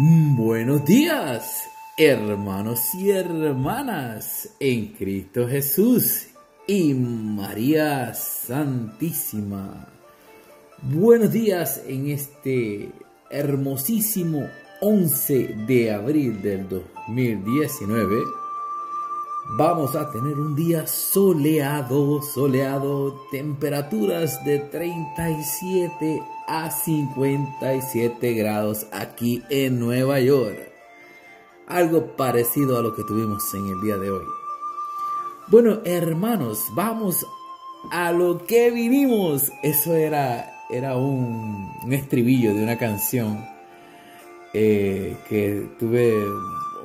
Buenos días, hermanos y hermanas en Cristo Jesús y María Santísima. Buenos días en este hermosísimo 11 de abril del 2019. Vamos a tener un día soleado, soleado, temperaturas de 37 a 57 grados aquí en Nueva York. Algo parecido a lo que tuvimos en el día de hoy. Bueno, hermanos, vamos a lo que vinimos. Eso era, era un, estribillo de una canción eh, que tuve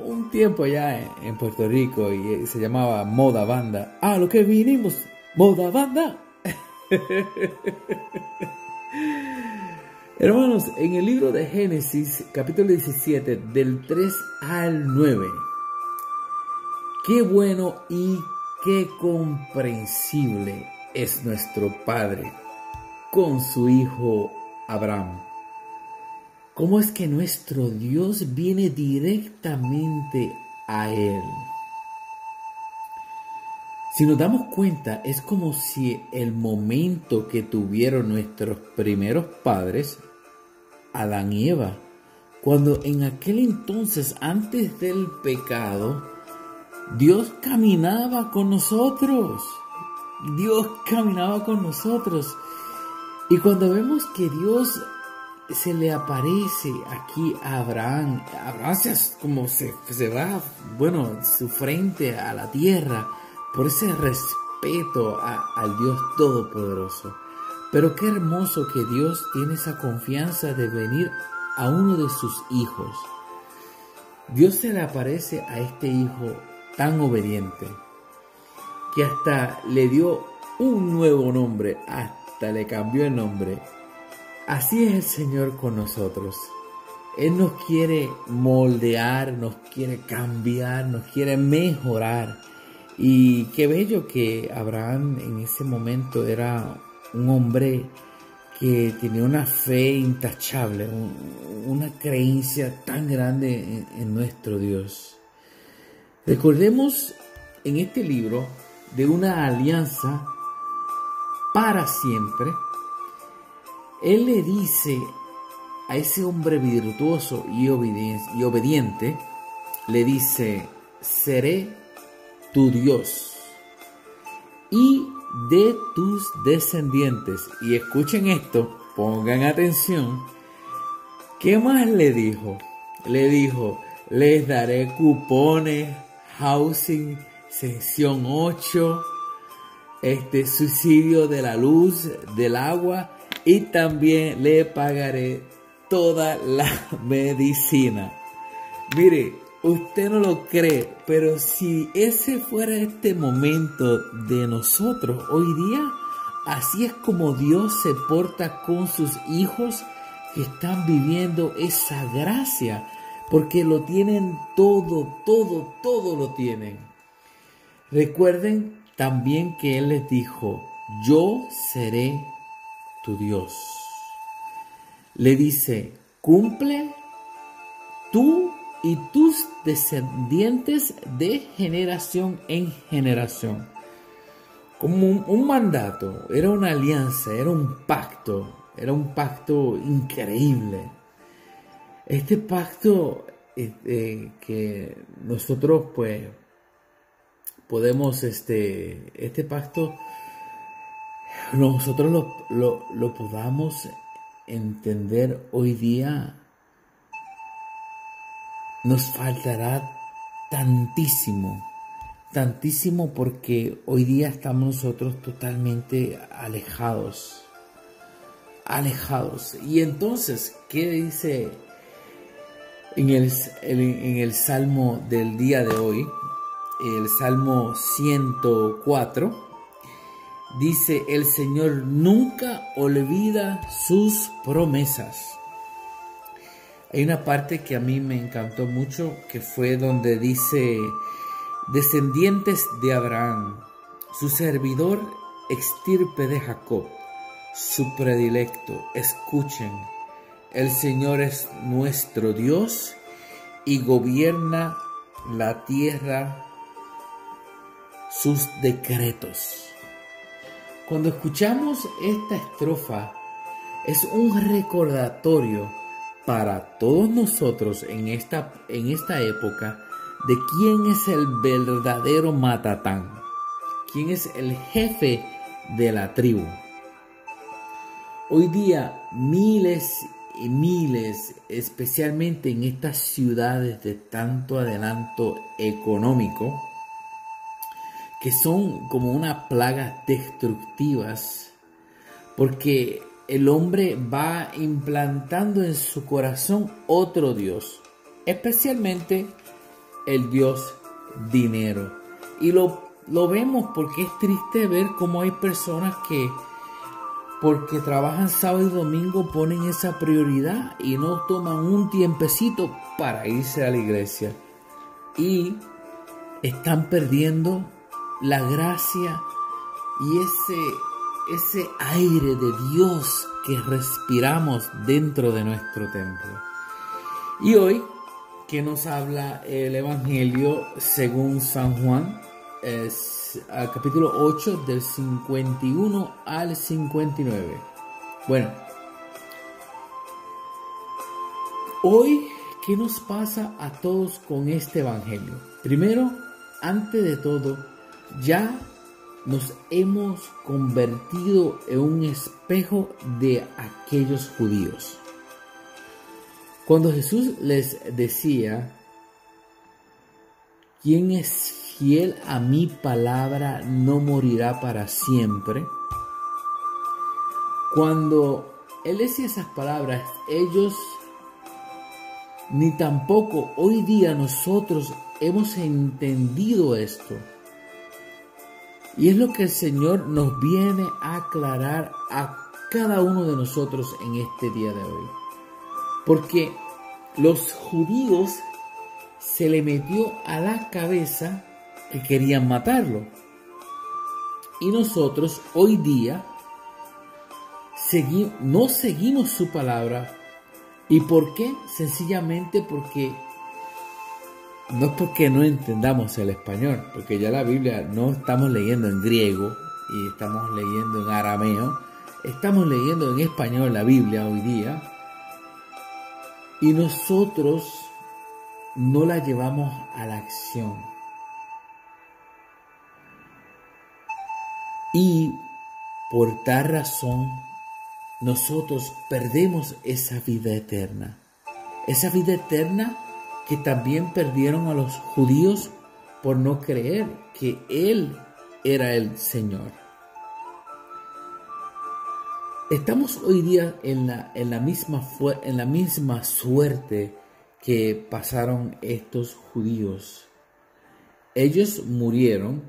un tiempo ya en, Puerto Rico y se llamaba Moda Banda. A lo que vinimos, Moda Banda. Hermanos, en el libro de Génesis, capítulo 17, del 3 al 9, qué bueno y qué comprensible es nuestro Padre con su Hijo Abraham. ¿Cómo es que nuestro Dios viene directamente a Él? Si nos damos cuenta, es como si el momento que tuvieron nuestros primeros padres, Adán y Eva, cuando en aquel entonces, antes del pecado, Dios caminaba con nosotros. Dios caminaba con nosotros. Y cuando vemos que Dios se le aparece aquí a Abraham. Abraham se, como se, se va, bueno, su frente a la tierra por ese respeto al Dios Todopoderoso. Pero qué hermoso que Dios tiene esa confianza de venir a uno de sus hijos. Dios se le aparece a este hijo tan obediente que hasta le dio un nuevo nombre, hasta le cambió el nombre Así es el Señor con nosotros. Él nos quiere moldear, nos quiere cambiar, nos quiere mejorar. Y qué bello que Abraham en ese momento era un hombre que tenía una fe intachable, una creencia tan grande en, nuestro Dios. Recordemos en este libro de una alianza para siempre él le dice a ese hombre virtuoso y, obediente, le dice, seré tu Dios y de tus descendientes. Y escuchen esto, pongan atención. ¿Qué más le dijo? Le dijo, les daré cupones, housing, sección 8, este subsidio de la luz, del agua y también le pagaré toda la medicina. Mire, usted no lo cree, pero si ese fuera este momento de nosotros hoy día, así es como Dios se porta con sus hijos que están viviendo esa gracia, porque lo tienen todo, todo, todo lo tienen. Recuerden también que Él les dijo, yo seré tu Dios. Le dice, cumple tú y tus descendientes de generación en generación. Como un, mandato, era una alianza, era un pacto, era un pacto increíble. Este pacto este, que nosotros pues podemos, este, este pacto nosotros lo, podamos entender hoy día, nos faltará tantísimo, tantísimo porque hoy día estamos nosotros totalmente alejados, alejados. Y entonces, ¿qué dice en el, en el Salmo del día de hoy? El Salmo 104 dice, el Señor nunca olvida sus promesas. Hay una parte que a mí me encantó mucho, que fue donde dice, descendientes de Abraham, su servidor extirpe de Jacob, su predilecto, escuchen, el Señor es nuestro Dios y gobierna la tierra sus decretos. Cuando escuchamos esta estrofa, es un recordatorio para todos nosotros en esta, en esta época de quién es el verdadero matatán, quién es el jefe de la tribu. Hoy día miles y miles, especialmente en estas ciudades de tanto adelanto económico, que son como una plaga destructivas, porque el hombre va implantando en su corazón otro Dios, especialmente el Dios dinero. Y lo, lo vemos porque es triste ver cómo hay personas que porque trabajan sábado y domingo ponen esa prioridad y no toman un tiempecito para irse a la iglesia. Y están perdiendo la gracia y ese, ese aire de Dios que respiramos dentro de nuestro templo. Y hoy, que nos habla el Evangelio según San Juan, es al capítulo 8 del 51 al 59. Bueno, hoy, ¿qué nos pasa a todos con este Evangelio? Primero, antes de todo, ya nos hemos convertido en un espejo de aquellos judíos. Cuando Jesús les decía, ¿quién es fiel a mi palabra no morirá para siempre. Cuando él decía esas palabras, ellos ni tampoco hoy día nosotros hemos entendido esto. Y es lo que el Señor nos viene a aclarar a cada uno de nosotros en este día de hoy. Porque los judíos se le metió a la cabeza que querían matarlo. Y nosotros hoy día no seguimos su palabra. ¿Y por qué? Sencillamente porque no es porque no entendamos el español, porque ya la Biblia no estamos leyendo en griego y estamos leyendo en arameo, estamos leyendo en español la Biblia hoy día y nosotros no la llevamos a la acción. Y por tal razón nosotros perdemos esa vida eterna. Esa vida eterna que también perdieron a los judíos por no creer que Él era el Señor. Estamos hoy día en la, en la, misma, en la misma suerte que pasaron estos judíos. Ellos murieron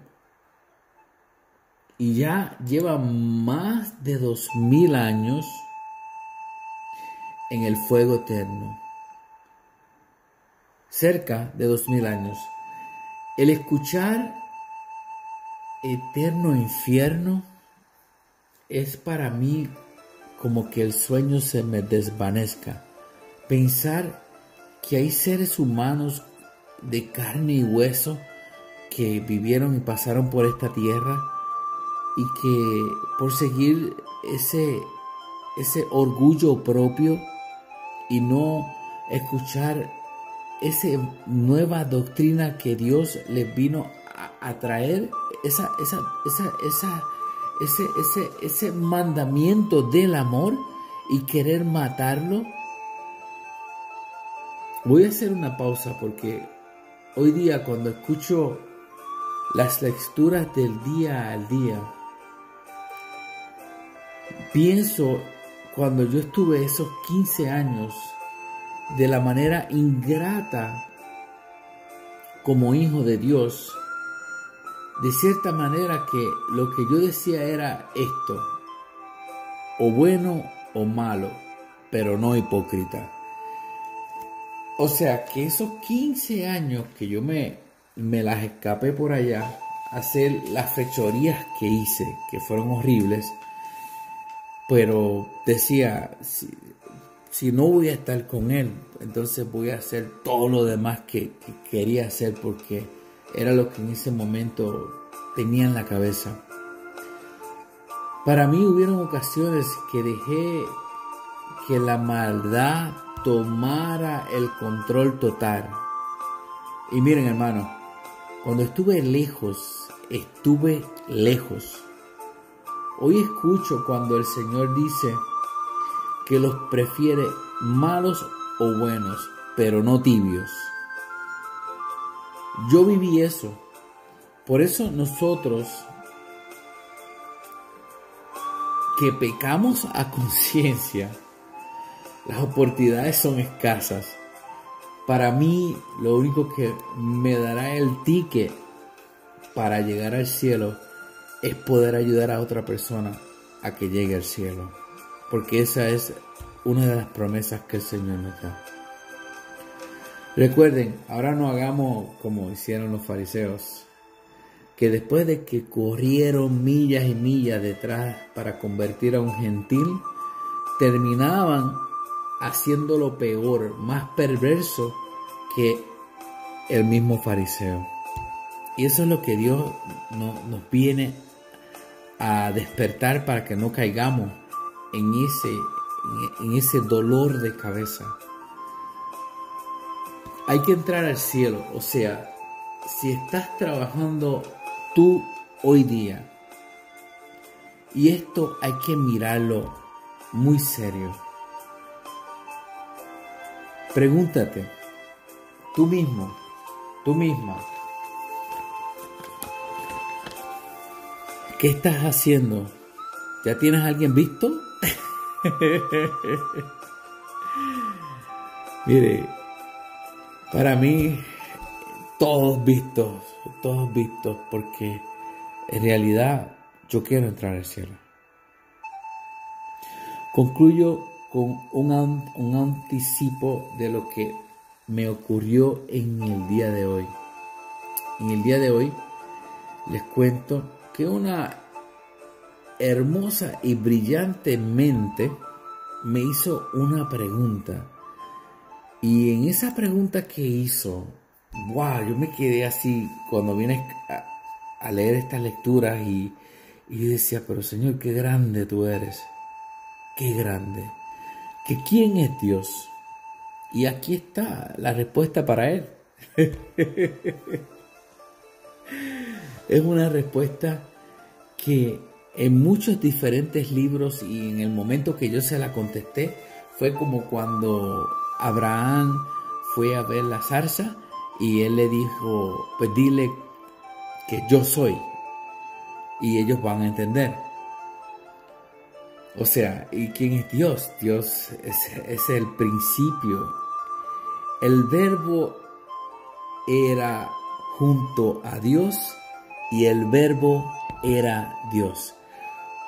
y ya lleva más de dos mil años en el fuego eterno. Cerca de dos mil años. El escuchar eterno infierno es para mí como que el sueño se me desvanezca. Pensar que hay seres humanos de carne y hueso que vivieron y pasaron por esta tierra y que por seguir ese, ese orgullo propio y no escuchar esa nueva doctrina que Dios les vino a, traer, esa, esa, esa, esa, ese, ese, ese mandamiento del amor y querer matarlo. Voy a hacer una pausa porque hoy día cuando escucho las lecturas del día al día, Pienso cuando yo estuve esos 15 años de la manera ingrata como hijo de Dios, de cierta manera que lo que yo decía era esto, o bueno o malo, pero no hipócrita. O sea que esos 15 años que yo me, me las escapé por allá, hacer las fechorías que hice, que fueron horribles, pero decía, si no voy a estar con Él, entonces voy a hacer todo lo demás que, quería hacer porque era lo que en ese momento tenía en la cabeza. Para mí hubieron ocasiones que dejé que la maldad tomara el control total. Y miren hermano, cuando estuve lejos, estuve lejos. Hoy escucho cuando el Señor dice, que los prefiere malos o buenos, pero no tibios. Yo viví eso. Por eso nosotros que pecamos a conciencia, las oportunidades son escasas. Para mí lo único que me dará el ticket para llegar al cielo es poder ayudar a otra persona a que llegue al cielo porque esa es una de las promesas que el Señor nos da. Recuerden, ahora no hagamos como hicieron los fariseos, que después de que corrieron millas y millas detrás para convertir a un gentil, terminaban haciéndolo peor, más perverso que el mismo fariseo. Y eso es lo que Dios nos viene a despertar para que no caigamos en ese, en ese dolor de cabeza. Hay que entrar al cielo, o sea, si estás trabajando tú hoy día, y esto hay que mirarlo muy serio. Pregúntate, tú mismo, tú misma, ¿qué estás haciendo? ¿Ya tienes a alguien visto? Mire, para mí, todos vistos, todos vistos, porque en realidad yo quiero entrar al cielo. Concluyo con un, un anticipo de lo que me ocurrió en el día de hoy. En el día de hoy les cuento que una hermosa y brillantemente me hizo una pregunta. Y en esa pregunta que hizo, wow, yo me quedé así cuando vine a, leer estas lecturas y, y decía, pero Señor, qué grande tú eres. Qué grande. ¿Que quién es Dios? Y aquí está la respuesta para él. es una respuesta que en muchos diferentes libros y en el momento que yo se la contesté fue como cuando Abraham fue a ver la zarza y él le dijo, pues dile que yo soy y ellos van a entender. O sea, ¿y quién es Dios? Dios es, es el principio. El verbo era junto a Dios y el verbo era Dios.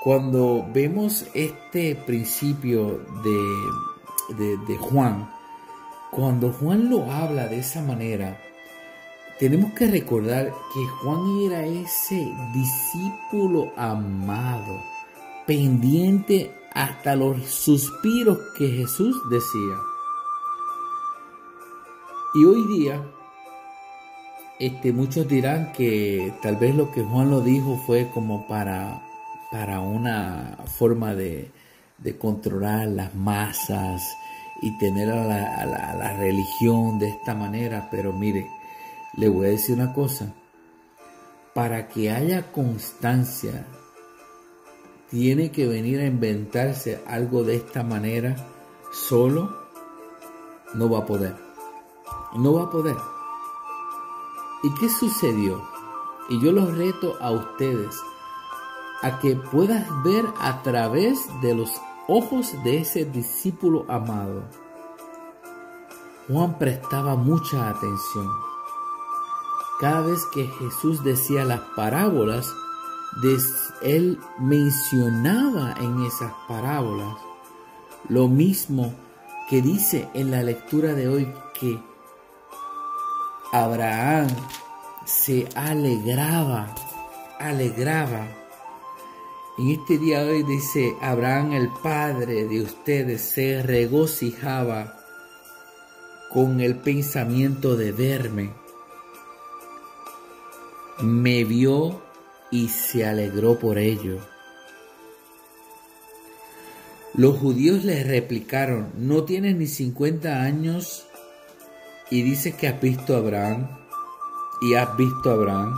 Cuando vemos este principio de, Juan, cuando Juan lo habla de esa manera, tenemos que recordar que Juan era ese discípulo amado, pendiente hasta los suspiros que Jesús decía. Y hoy día, este, muchos dirán que tal vez lo que Juan lo dijo fue como para para una forma de, controlar las masas y tener a la, religión de esta manera, pero mire, le voy a decir una cosa, para que haya constancia, tiene que venir a inventarse algo de esta manera, solo no va a poder, no va a poder. ¿Y qué sucedió? Y yo los reto a ustedes a que puedas ver a través de los ojos de ese discípulo amado. Juan prestaba mucha atención. Cada vez que Jesús decía las parábolas, él mencionaba en esas parábolas lo mismo que dice en la lectura de hoy que Abraham se alegraba, alegraba En este día hoy dice, Abraham el padre de ustedes se regocijaba con el pensamiento de verme. Me vio y se alegró por ello. Los judíos le replicaron, no tienes ni 50 años y dices que has visto a Abraham y has visto a Abraham.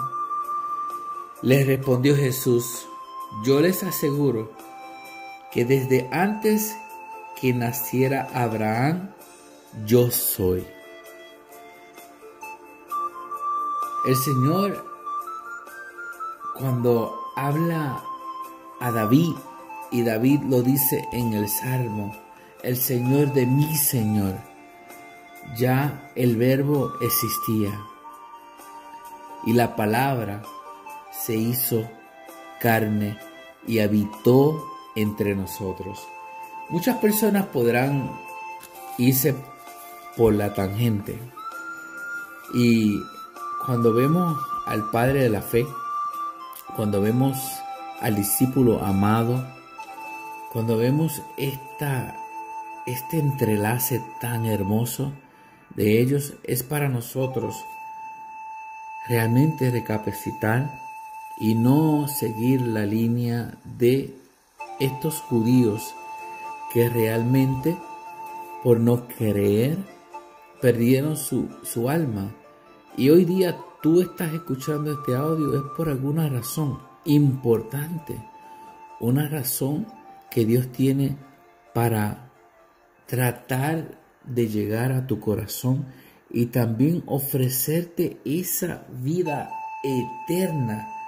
Les respondió Jesús, yo les aseguro que desde antes que naciera Abraham, yo soy. El Señor, cuando habla a David, y David lo dice en el Salmo, el Señor de mi Señor, ya el verbo existía y la palabra se hizo carne y habitó entre nosotros. Muchas personas podrán irse por la tangente y cuando vemos al Padre de la Fe, cuando vemos al discípulo amado, cuando vemos esta, este entrelace tan hermoso de ellos, es para nosotros realmente recapacitar y no seguir la línea de estos judíos que realmente por no creer perdieron su, su alma. Y hoy día tú estás escuchando este audio es por alguna razón importante, una razón que Dios tiene para tratar de llegar a tu corazón y también ofrecerte esa vida eterna.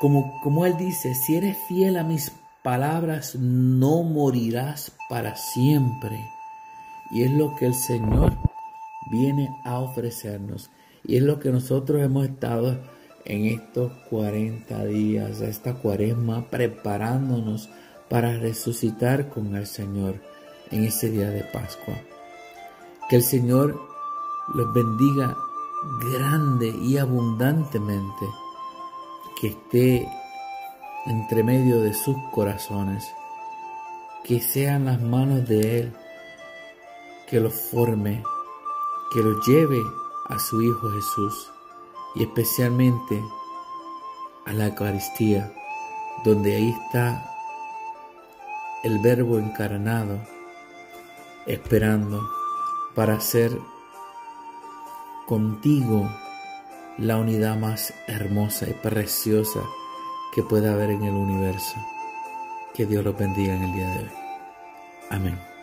Como, como Él dice, si eres fiel a mis palabras, no morirás para siempre. Y es lo que el Señor viene a ofrecernos. Y es lo que nosotros hemos estado en estos 40 días, esta cuaresma, preparándonos para resucitar con el Señor en ese día de Pascua. Que el Señor los bendiga grande y abundantemente, que esté entre medio de sus corazones, que sean las manos de Él que los forme, que los lleve a su Hijo Jesús y especialmente a la Eucaristía, donde ahí está el Verbo encarnado, esperando para hacer contigo la unidad más hermosa y preciosa que pueda haber en el universo. Que Dios los bendiga en el día de hoy. Amén.